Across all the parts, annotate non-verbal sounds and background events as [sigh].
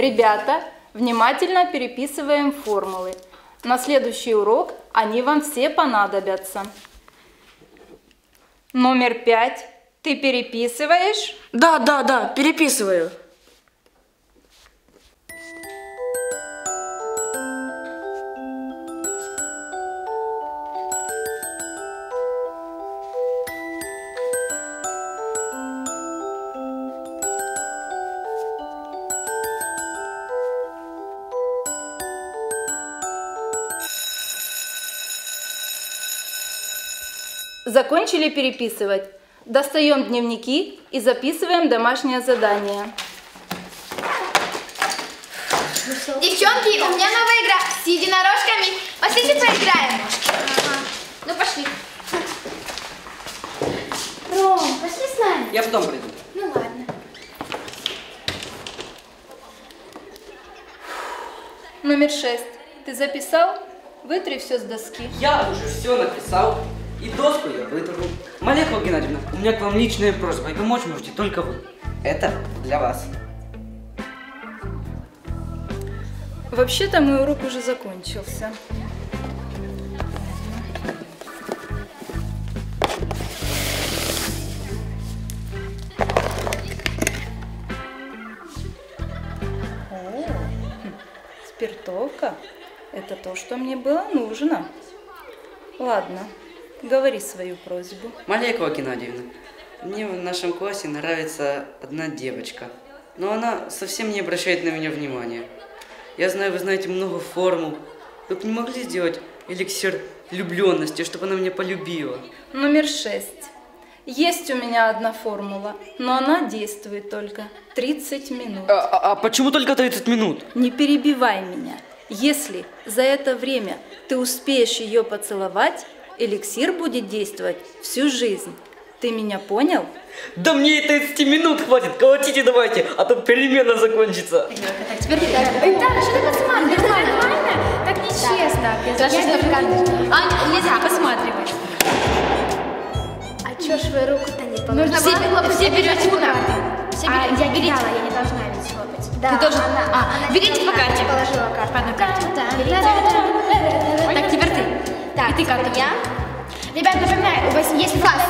Ребята, внимательно переписываем формулы. На следующий урок они вам все понадобятся. Номер пять. Ты переписываешь? Да, да, да, переписываю. Закончили переписывать? Достаем дневники и записываем домашнее задание. Девчонки, у меня новая игра с единорожками. Пошлите поиграем. Ну, пошли. Ром, пошли с нами. Я потом приду. Ну, ладно. Номер шесть. Ты записал? Вытри все с доски. Я уже все написал. И доску я вытру. Малехова Геннадьевна, у меня к вам личная просьба, и помочь можете только вы. Это для вас. Вообще-то мой урок уже закончился. О, хм, спиртовка. Это то, что мне было нужно. Ладно, говори свою просьбу. Малехова Геннадьевна, мне в нашем классе нравится одна девочка. Но она совсем не обращает на меня внимания. Я знаю, вы знаете много формул. Вы бы не могли сделать эликсир влюбленности, чтобы она меня полюбила? Номер шесть. Есть у меня одна формула, но она действует только 30 минут. А, а- а почему только 30 минут? Не перебивай меня. Если за это время ты успеешь ее поцеловать, эликсир будет действовать всю жизнь. Ты меня понял? Да мне и 30 минут хватит, колотите давайте, а то перемена закончится. Так, теперь Эй, Дана, что ты посматриваешь? Нормально? Так нечестно. Я не Аня, нельзя посматривать. А чё ж вы руку-то не положили? Нужно все, было все все берете на карты. Все а, берете. я Берите. кидала, я не должна ведь хлопать. Да, Ты должен- она, а, она берите по карте. Положила карту. По одной карте. Да, да, да. Так, теперь ты. Так, И ты карту. я. Ребят, напоминаю, у вас есть класс.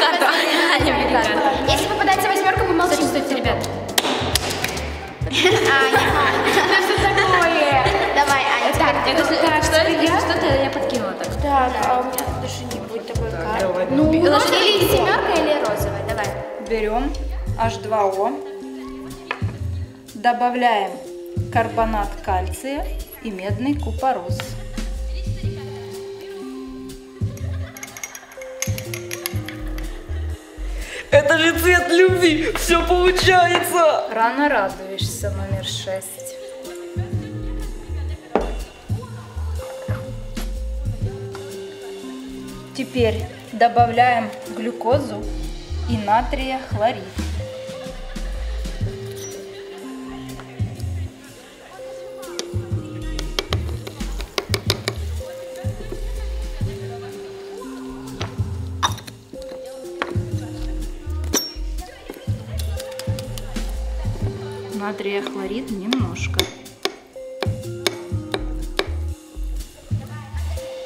Карту. [laughs] Если попадается восьмерка, мы молчим. Стойте, ребят. [laughs] Аня. [laughs] Что такое? Давай, Аня. Так, Это что-то я подкинула так. Так, а у меня даже не будет такой карты. Давай. Ну, Или или семерка, или розовая. Давай. Берем H2O, добавляем карбонат кальция и медный купорос. Это же цвет любви, все получается. Рано радуешься, номер шесть. Теперь добавляем глюкозу и натрия хлорид. Натрия хлорид немножко.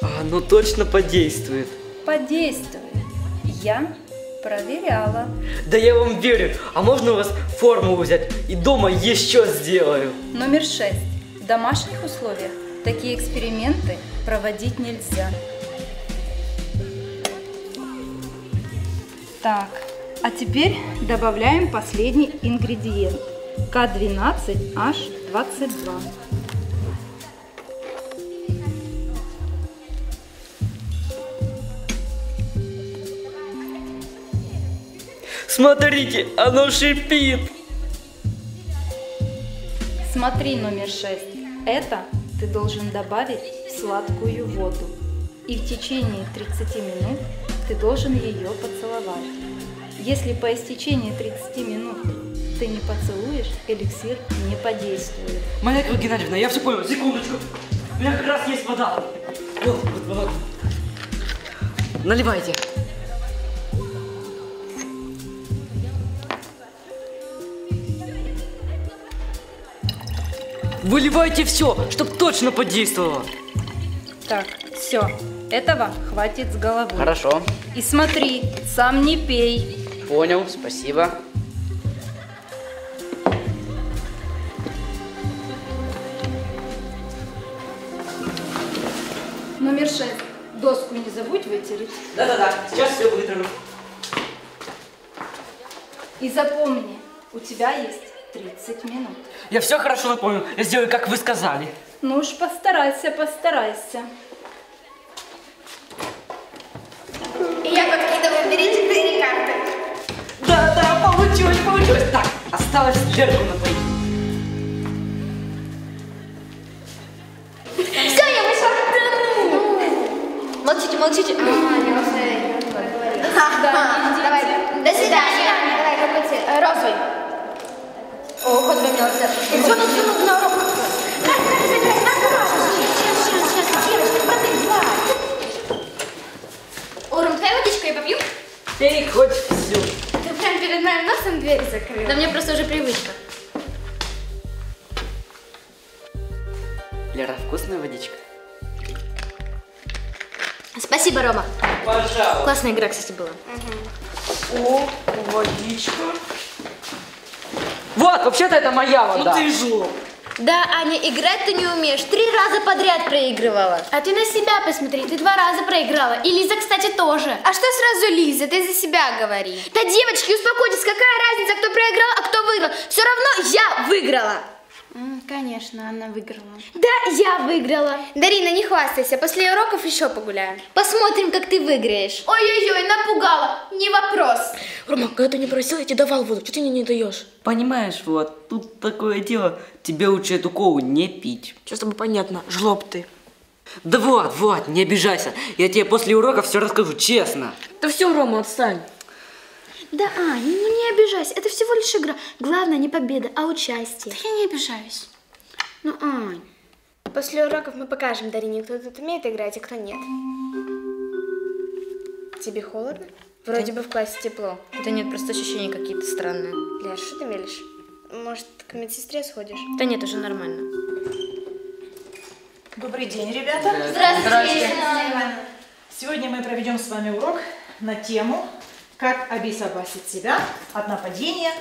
А, ну точно подействует. Подействует. Я проверяла. Да я вам верю. А можно у вас формулу взять и дома еще сделаю? Номер шесть. В домашних условиях такие эксперименты проводить нельзя. Так, а теперь добавляем последний ингредиент. К12H22. Смотрите, оно шипит. Смотри, номер шесть. Это ты должен добавить в сладкую воду. И в течение 30 минут ты должен ее поцеловать. Если по истечении 30 минут ты не поцелуешь, эликсир не подействует. Малека Геннадьевна, я все понял, секундочку. У меня как раз есть вода. Вот, вот, вот. Наливайте. Выливайте все, чтоб точно подействовало. Так, все. Этого хватит с головы. Хорошо. И смотри, сам не пей. Понял, спасибо. Номер шесть. Доску не забудь вытереть. Да-да-да, сейчас все вытру. И запомни, у тебя есть 30 минут. Я все хорошо напомню. Я сделаю, как вы сказали. Ну уж постарайся, постарайся. И я подкидываю, бери четыре карты. Да-да, получилось, получилось. Так, осталось жертву напоить. Молчите. А, я уже проговорила. Давай, до свидания. Давай, какой цвет? Э, Розовый. О, хоть бы вот Все, ну, все, на урок. Как, как сыграть? Как Сейчас, сейчас, сейчас, девочка, продвигай. Урум, твоя водичку я попью? Пей хоть всю. Ты прям перед моим носом дверь закрыла. Да мне просто уже привычка. Спасибо, Рома. Пожалуйста. Классная игра, кстати, была. О, водичка. Вот, вообще-то это моя вода. Ну ты жлоб. Да, Аня, играть ты не умеешь. Три раза подряд проигрывала. А ты на себя посмотри, ты два раза проиграла. И Лиза, кстати, тоже. А что сразу Лиза? Ты за себя говори. Да, девочки, успокойтесь, какая разница, кто проиграл, а кто выиграл? Все равно я выиграла. Конечно, она выиграла. Да, я выиграла. Дарина, не хвастайся, после уроков еще погуляем. Посмотрим, как ты выиграешь. Ой-ой-ой, напугала. Не вопрос. Рома, когда ты не просил, я тебе давал воду. Что ты мне не даешь? Понимаешь, вот, тут такое дело. Тебе лучше эту колу не пить. Что с тобой понятно? Жлоб ты. Да вот, вот, не обижайся. Я тебе после урока все расскажу, честно. Да все, Рома, отстань. Да, Ань, ну не обижайся, это всего лишь игра. Главное не победа, а участие. Да я не обижаюсь. Ну, Ань. После уроков мы покажем Дарине, кто тут умеет играть, а кто нет. Тебе холодно? Вроде бы в классе тепло. Да нет, просто ощущения какие-то странные. Лер, что ты мелешь? Может, к медсестре сходишь? Да нет, уже нормально. Добрый день, ребята. Здравствуйте. Сегодня мы проведем с вами урок на тему «Как обезопасить себя от нападения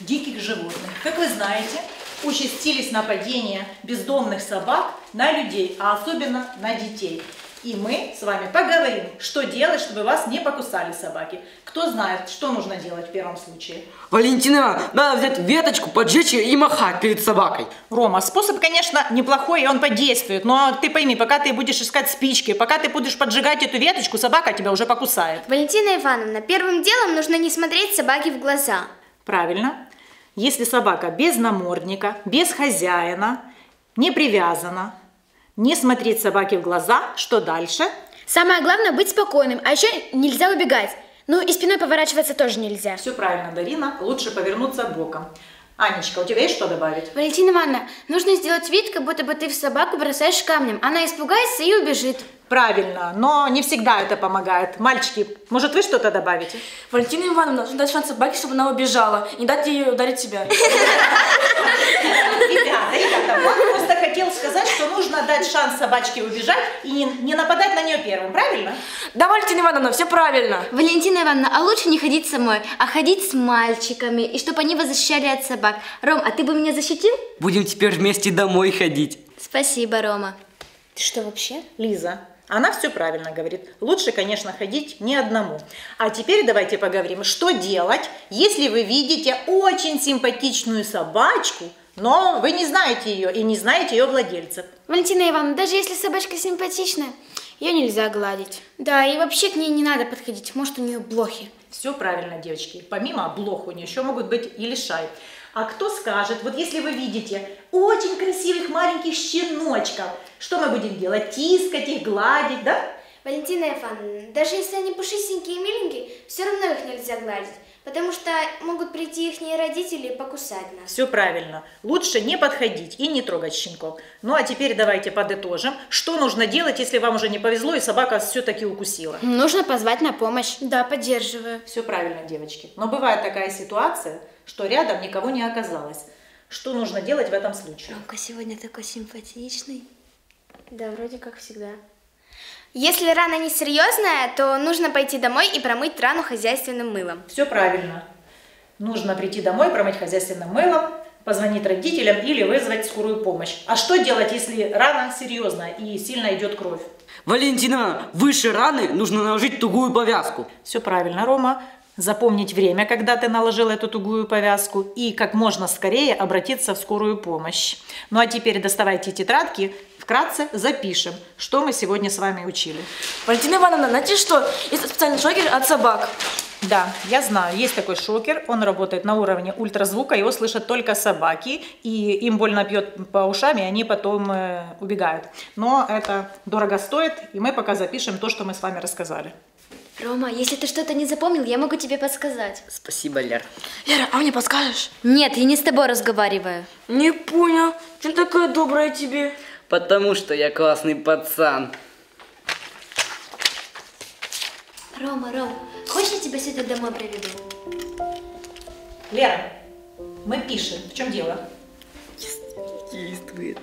диких животных». Как вы знаете, участились нападения бездомных собак на людей, а особенно на детей. И мы с вами поговорим, что делать, чтобы вас не покусали собаки. Кто знает, что нужно делать в первом случае? Валентина, надо взять веточку, поджечь ее и махать перед собакой. Рома, способ, конечно, неплохой, и он подействует, но ты пойми, пока ты будешь искать спички, пока ты будешь поджигать эту веточку, собака тебя уже покусает. Валентина Ивановна, первым делом нужно не смотреть собаке в глаза. Правильно. Если собака без намордника, без хозяина, не привязана, не смотреть собаке в глаза, что дальше? Самое главное быть спокойным, а еще нельзя убегать. Ну и спиной поворачиваться тоже нельзя. Все правильно, Дарина, лучше повернуться боком. Анечка, у тебя есть что добавить? Валентина Ивановна, нужно сделать вид, как будто бы ты в собаку бросаешь камнем. Она испугается и убежит. Правильно, но не всегда это помогает. Мальчики, может вы что-то добавите? Валентина Ивановна, нужно дать шанс собаке, чтобы она убежала. Не дать ей ударить себя. [laughs] Ребята, ребята, он просто хотел сказать, что нужно дать шанс собачке убежать и не, не нападать на нее первым, правильно? Да, Валентина Ивановна, все правильно. Валентина Ивановна, а лучше не ходить самой, а ходить с мальчиками, и чтобы они вас защищали от собак. Ром, а ты бы меня защитил? Будем теперь вместе домой ходить. Спасибо, Рома. Ты что вообще? Лиза, она все правильно говорит. Лучше, конечно, ходить не одному. А теперь давайте поговорим, что делать, если вы видите очень симпатичную собачку, но вы не знаете ее и не знаете ее владельцев. Валентина Ивановна, даже если собачка симпатичная, ее нельзя гладить. Да, и вообще к ней не надо подходить, может у нее блохи. Все правильно, девочки. Помимо блох у нее еще могут быть и лишай. А кто скажет, вот если вы видите очень красивых маленьких щеночков, что мы будем делать? Тискать их, гладить, да? Валентина Ивановна, даже если они пушистенькие и миленькие, все равно их нельзя гладить, потому что могут прийти их родители и покусать нас. Все правильно. Лучше не подходить и не трогать щенков. Ну а теперь давайте подытожим, что нужно делать, если вам уже не повезло и собака все-таки укусила. Нужно позвать на помощь. Да, поддерживаю. Все правильно, девочки. Но бывает такая ситуация, что рядом никого не оказалось. Что нужно делать в этом случае? Ромка сегодня такой симпатичный. Да, вроде как всегда. Если рана не серьезная, то нужно пойти домой и промыть рану хозяйственным мылом. Все правильно. Нужно прийти домой, промыть хозяйственным мылом, позвонить родителям или вызвать скорую помощь. А что делать, если рана серьезная и сильно идет кровь? Валентина, выше раны нужно наложить тугую повязку. Все правильно, Рома. Запомнить время, когда ты наложил эту тугую повязку, и как можно скорее обратиться в скорую помощь. Ну а теперь доставайте тетрадки, вкратце запишем, что мы сегодня с вами учили. Валентина Ивановна, знаете что? Есть специальный шокер от собак. Да, я знаю, есть такой шокер, он работает на уровне ультразвука, его слышат только собаки, и им больно бьет по ушам, и они потом э, убегают. Но это дорого стоит, и мы пока запишем то, что мы с вами рассказали. Рома, если ты что-то не запомнил, я могу тебе подсказать. Спасибо, Лер. Лера, а мне подскажешь? Нет, я не с тобой разговариваю. Не понял. Чем такая добрая тебе? Потому что я классный пацан. Рома, Ром, хочешь я тебя сегодня домой проведу? Лера, мы пишем. В чем дело? Действует.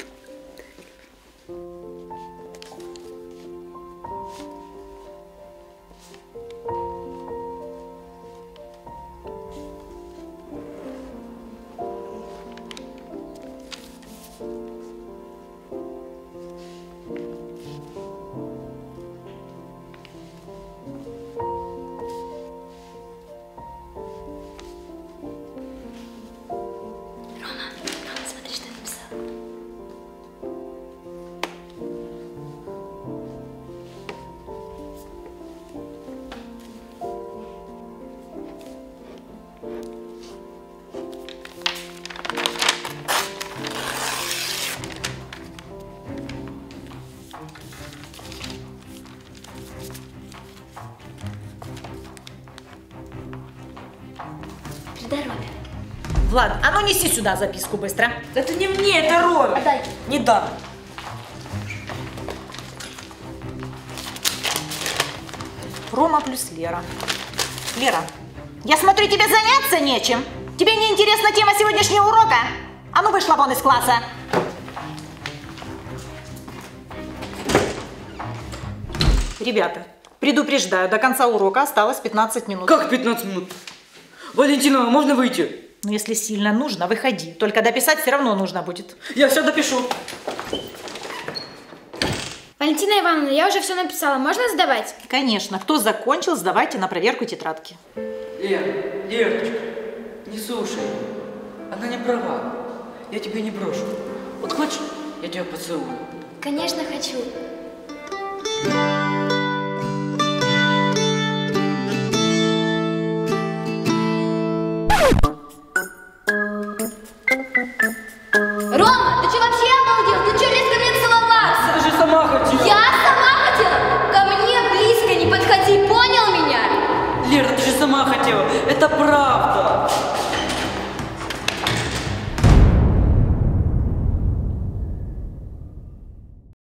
Влад, а ну неси сюда записку быстро. Это не мне, это Роме. Отдай. Не дам. Рома плюс Лера. Лера, я смотрю, тебе заняться нечем. Тебе не интересна тема сегодняшнего урока? А ну вышла вон из класса. Ребята, предупреждаю, до конца урока осталось 15 минут. Как 15 минут? Валентина, можно выйти? Ну, если сильно нужно, выходи. Только дописать все равно нужно будет. Я все допишу. Валентина Ивановна, я уже все написала, можно сдавать? Конечно, кто закончил, сдавайте на проверку тетрадки. Лер, Лерочка, не слушай. Она не права. Я тебя не брошу. Вот хочешь, я тебя поцелую? Конечно, хочу. Рома,